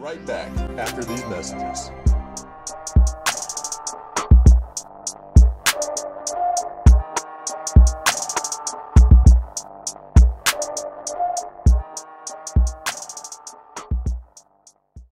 right back after these messages.